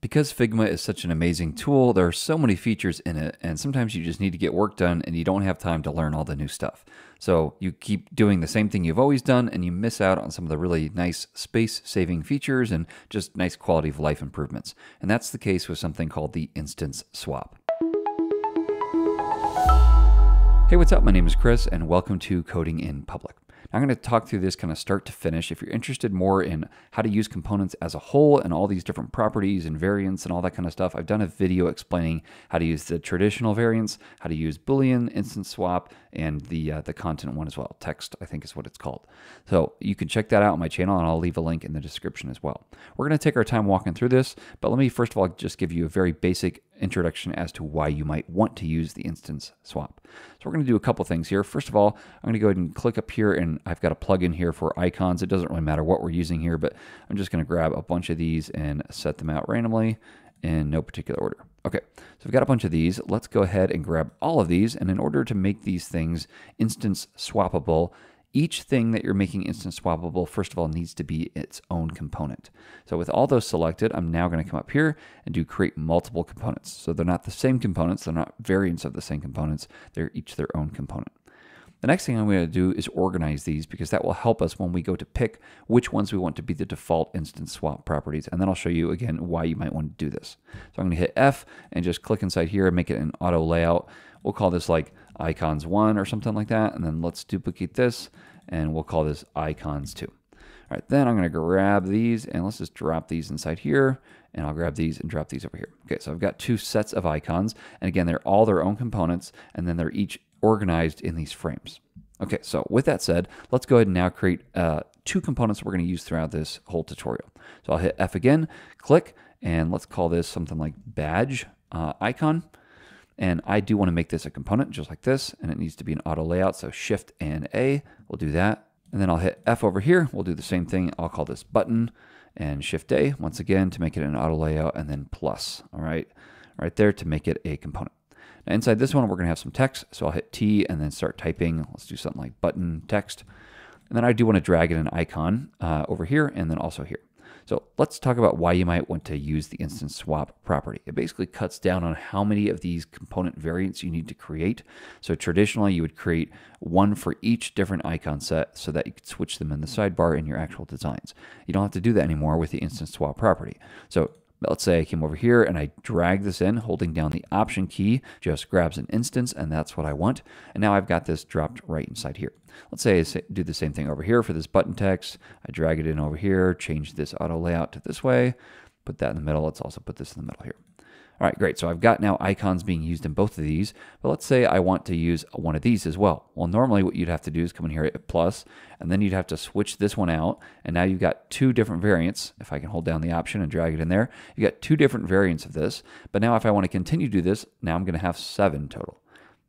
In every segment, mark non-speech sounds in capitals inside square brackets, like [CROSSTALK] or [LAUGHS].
Because Figma is such an amazing tool, there are so many features in it, and sometimes you just need to get work done and you don't have time to learn all the new stuff. So you keep doing the same thing you've always done and you miss out on some of the really nice space saving features and just nice quality of life improvements. And that's the case with something called the instance swap. Hey, what's up? My name is Chris, and welcome to Coding in Public. I'm going to talk through this kind of start to finish. If you're interested more in how to use components as a whole and all these different properties and variants and all that kind of stuff, I've done a video explaining how to use the traditional variants, how to use Boolean, instance swap, and the uh, the content one as well. Text, I think is what it's called. So you can check that out on my channel, and I'll leave a link in the description as well. We're going to take our time walking through this, but let me first of all just give you a very basic introduction as to why you might want to use the instance swap. So we're going to do a couple things here. First of all, I'm going to go ahead and click up here and I've got a plugin here for icons. It doesn't really matter what we're using here, but I'm just going to grab a bunch of these and set them out randomly in no particular order. Okay, so we've got a bunch of these. Let's go ahead and grab all of these. And in order to make these things instance swappable, each thing that you're making instance swappable, first of all, needs to be its own component. So with all those selected, I'm now going to come up here and do create multiple components. So they're not the same components, they're not variants of the same components, they're each their own component. The next thing I'm going to do is organize these because that will help us when we go to pick which ones we want to be the default instance swap properties. And then I'll show you again why you might want to do this. So I'm going to hit F and just click inside here and make it an auto layout. We'll call this like icons 1 or something like that. And then let's duplicate this and we'll call this icons 2. All right, then I'm to grab these and let's just drop these inside here and I'll grab these and drop these over here. Okay, so I've got two sets of icons and again, they're all their own components and then they're each organized in these frames. Okay, so with that said, let's go ahead and now create uh, two components we're to use throughout this whole tutorial. So I'll hit F again, click, and let's call this something like badge uh, icon. And I do want to make this a component just like this, and it needs to be an auto layout. So Shift and A, we'll do that. And then I'll hit F over here. We'll do the same thing. I'll call this button and Shift A once again to make it an auto layout, and then plus. All right, right there to make it a component. Now inside this one, we're to have some text. So I'll hit T and then start typing. Let's do something like button text. And then I do want to drag in an icon uh, over here and then also here. So let's talk about why you might want to use the instance swap property. It basically cuts down on how many of these component variants you need to create. So traditionally you would create one for each different icon set so that you could switch them in the sidebar in your actual designs. You don't have to do that anymore with the instance swap property. So let's say I came over here and I drag this in, holding down the option key, just grabs an instance, and that's what I want. And now I've got this dropped right inside here. Let's say I do the same thing over here for this button text. I drag it in over here, change this auto layout to this way, put that in the middle. Let's also put this in the middle here. All right, great. So I've got now icons being used in both of these, but let's say I want to use one of these as well. Well, normally what you'd have to do is come in here at plus, and then you'd have to switch this one out, and now you've got two different variants. If I can hold down the option and drag it in there, you've got two different variants of this. But now if I want to continue to do this, now I'm going to have seven total.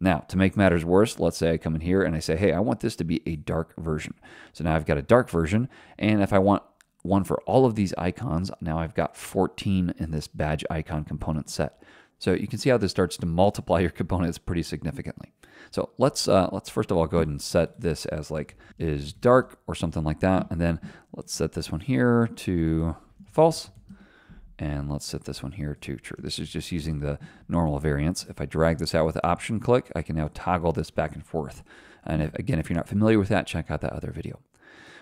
Now, to make matters worse, let's say I come in here and I say, hey, I want this to be a dark version. So now I've got a dark version, and if I want one for all of these icons. Now I've got 14 in this badge icon component set. So you can see how this starts to multiply [LAUGHS] your components pretty significantly. So let's uh, let's first of all go ahead and set this as like is dark or something like that, and then let's set this one here to false, and let's set this one here to true. This is just using the normal variants. If I drag this out with the option click, I can now toggle this back and forth. And if, again, if you're not familiar with that, check out that other video.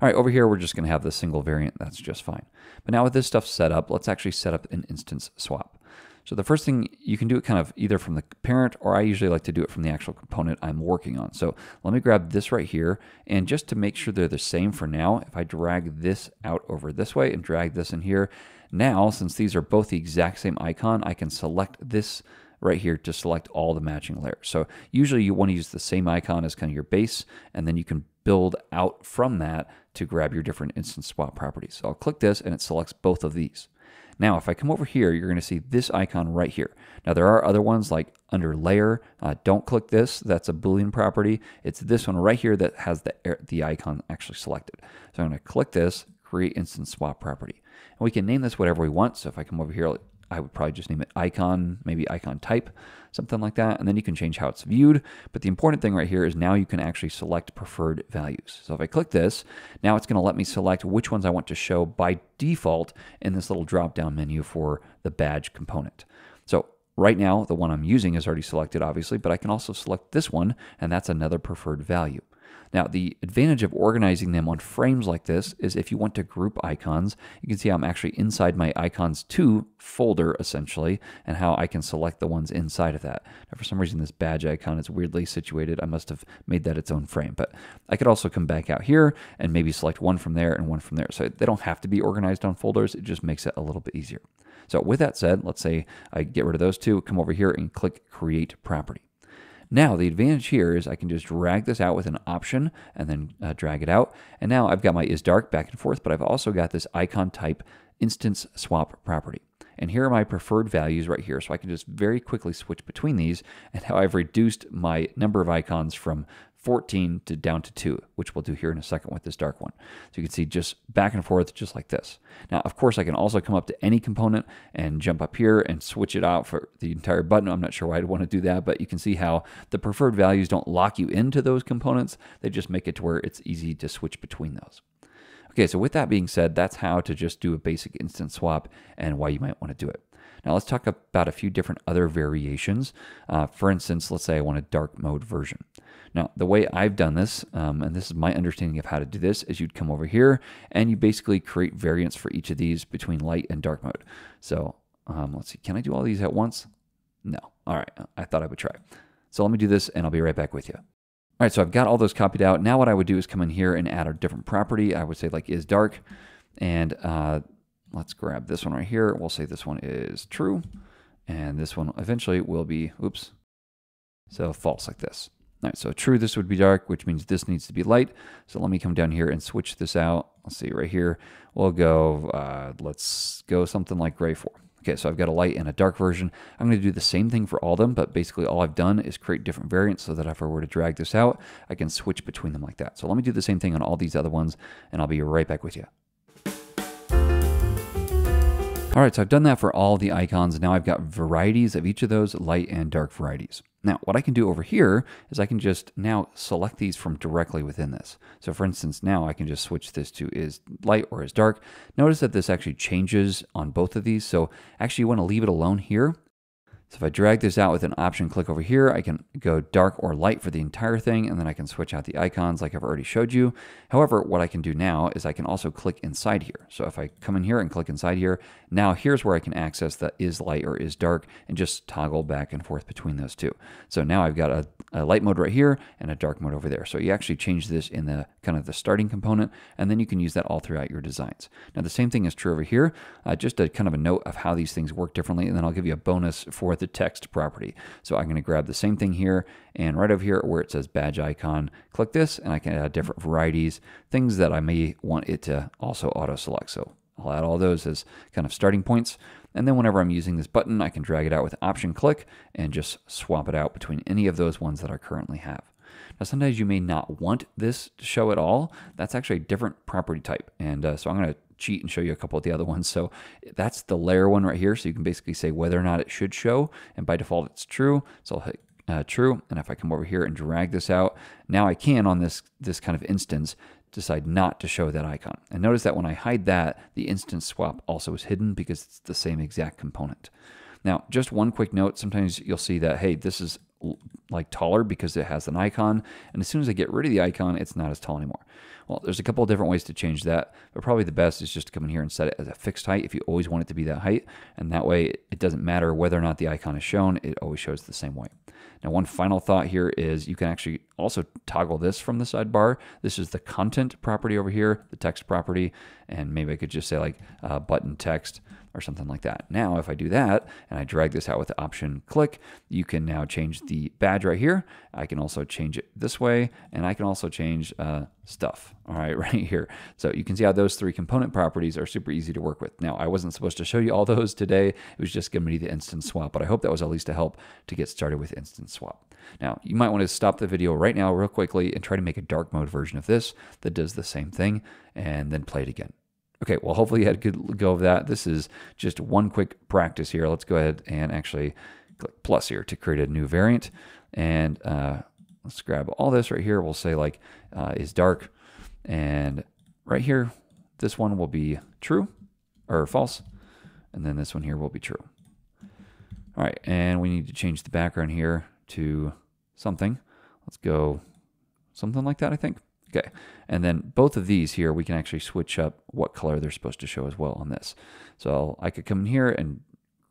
All right, over here, we're just going to have the single variant. That's just fine. But now with this stuff set up, let's actually set up an instance swap. So the first thing, you can do it kind of either from the parent, or I usually like to do it from the actual component I'm working on. So let me grab this right here, and just to make sure they're the same for now, if I drag this out over this way and drag this in here, now, since these are both the exact same icon, I can select this right here to select all the matching layers. So usually you want to use the same icon as kind of your base, and then you can build out from that to grab your different instance swap properties. So I'll click this and it selects both of these. Now, if I come over here, you're going to see this icon right here. Now, there are other ones like under layer. Uh, don't click this. That's a Boolean property. It's this one right here that has the, the icon actually selected. So I'm going to click this, create instance swap property. And we can name this whatever we want. So if I come over here, I would probably just name it icon, maybe icon type, something like that. And then you can change how it's viewed. But the important thing right here is now you can actually select preferred values. So if I click this, now it's going to let me select which ones I want to show by default in this little drop down menu for the badge component. So Right now, the one I'm using is already selected, obviously, but I can also select this one, and that's another preferred value. Now, the advantage of organizing them on frames like this is if you want to group icons, you can see I'm actually inside my icons 2 folder essentially, and how I can select the ones inside of that. Now, for some reason, this badge icon is weirdly situated. I must have made that its own frame, but I could also come back out here and maybe select one from there and one from there. So they don't have to be organized on folders. It just makes it a little bit easier. So with that said, let's say I get rid of those two, come over here and click Create Property. Now, the advantage here is I can just drag this out with an option and then uh, drag it out. And now I've got my is dark back and forth, but I've also got this icon type instance swap property. And here are my preferred values right here. So I can just very quickly switch between these and [LAUGHS] how I've reduced my number of icons from 14 to down to 2, which we'll do here in a second with this dark one. So you can see just back and forth just like this. Now, of course, I can also come up to any component and jump up here and switch it out for the entire button. I'm not sure why I'd want to do that, but you can see how the preferred values don't lock you into those components. They just make it to where it's easy to switch between those. Okay, so with that being said, that's how to just do a basic instance swap and why you might want to do it. Now let's talk about a few different other variations. Uh, for instance, let's say I want a dark mode version. Now, the way I've done this, um, and this is my understanding of how to do this, is you'd come over here and you basically create variants for each of these between light and dark mode. So um, let's see, can I do all these at once? No. All right, I thought I would try. So let me do this and I'll be right back with you. All right, so I've got all those copied out. Now what I would do is come in here and add a different property. I would say like is dark. And uh, let's grab this one right here. We'll say this one is true. And this one eventually will be, oops, so false like this. All right, so true, this would be dark, which means this needs to be light. So let me come down here and switch this out. Let's see right here. We'll go, uh, let's go something like gray 4. Okay, so I've got a light and a dark version. I'm going to do the same thing for all of them, but basically all I've done is create different variants so that if I were to drag this out, I can switch between them like that. So let me do the same thing on all these other ones, and I'll be right back with you. All right, so I've done that for all the icons. Now I've got varieties of each of those light and dark varieties. Now, what I can do over here is I can just now select these from directly within this. So for instance, now I can just switch this to is light or is dark. Notice that this actually changes on both of these. So actually you want to leave it alone here so if I drag this out with an option click over here, I can go dark or light for the entire thing, and then I can switch out the icons like I've already showed you. However, what I can do now is I can also click inside here. So if I come in here and click inside here, now here's where I can access the is light or is dark and just toggle back and forth between those two. So now I've got a, a light mode right here and a dark mode over there. So you actually change this in the kind of the starting component, and then you can use that all throughout your designs. Now the same thing is true over here. Uh, just a kind of a note of how these things work differently, and then I'll give you a bonus for the text property. So I'm going to grab the same thing here and right over here where it says badge icon, click this and I can add different varieties, things that I may want it to also auto select. So I'll add all those as kind of starting points. And then whenever I'm using this button, I can drag it out with option click and just swap it out between any of those ones that I currently have. Now, sometimes you may not want this to show at all. That's actually a different property type. And uh, so I'm going to cheat and show you a couple of the other ones. So that's the layer one right here. So you can basically say whether or not it should show. And by default, it's true. So I'll hit uh, true. And if I come over here and drag this out, now I can on this, this kind of instance decide not to show that icon. And notice that when I hide that, the instance swap also is hidden because it's the same exact component. Now, just one quick note, sometimes you'll see that, hey, this is like taller because it has an icon. And as soon as I get rid of the icon, it's not as tall anymore. Well, there's a couple different ways to change that, but probably the best is just to come in here and set it as a fixed height if you always want it to be that height. And that way it doesn't matter whether or not the icon is shown, it always shows the same way. Now, one final thought here is you can actually also toggle this from the sidebar. This is the content property over here, the text property, and maybe I could just say like uh, button text or something like that. Now, if I do that and I drag this out with the option click, you can now change the badge right here. I can also change it this way, and I can also change uh, stuff, all right, [LAUGHS] right here. So you can see how those three component properties are super easy to work with. Now, I wasn't supposed to show you all those today. It was just giving me the instance swap, but I hope that was at least a help to get started with instance swap. Now, you might want to stop the video right now real quickly and try to make a dark mode version of this that does the same thing and then play it again. Okay, well, hopefully you had a good go of that. This is just one quick practice here. Let's go ahead and actually click plus here to create a new variant. And uh, let's grab all this right here. We'll say like uh, is dark. And right here, this one will be true or false. And then this one here will be true. All right, and we need to change the background here to something. Let's go something like that, I think. Okay, and then both of these here, we can actually switch up what color they're supposed to show as well on this. So I could come in here and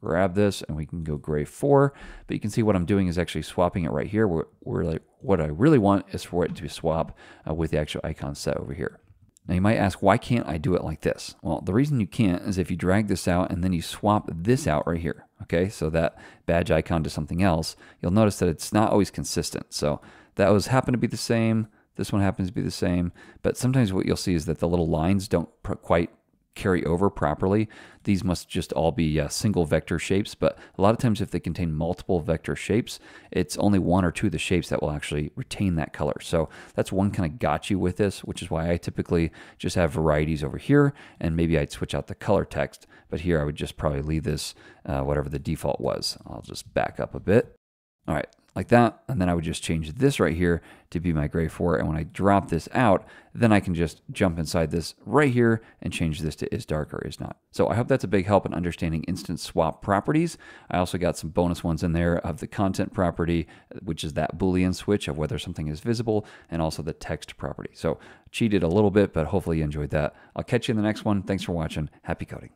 grab this and we can go gray 4, but you can see what I'm doing is actually swapping it right here. Where, like, what I really want is for it to swap uh, with the actual icon set over here. Now you might ask, why can't I do it like this? Well, the reason you can't is if you drag this out and then you swap this out right here, okay? So that badge icon to something else, you'll notice that it's not always consistent. So that was happen to be the same, this one happens to be the same, but sometimes what you'll see is that the little lines don't quite carry over properly. These must just all be uh, single vector shapes, but a lot of times if they contain multiple vector shapes, it's only one or two of the shapes that will actually retain that color. So that's one kind of got you with this, which is why I typically just have varieties over here, and maybe I'd switch out the color text, but here I would just probably leave this uh, whatever the default was. I'll just back up a bit. All right, like that. And then I would just change this right here to be my gray 4. And when I drop this out, then I can just jump inside this right here and change this to is dark or is not. So I hope that's a big help in understanding instance swap properties. I also got some bonus ones in there of the content property, which is that Boolean switch of whether something is visible, and also the text property. So cheated a little bit, but hopefully you enjoyed that. I'll catch you in the next one. Thanks for watching. Happy coding.